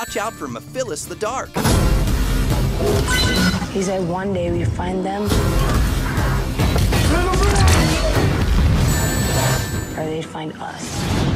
watch out for Mephilis the Dark. He said one day we find them. Or they'd find us.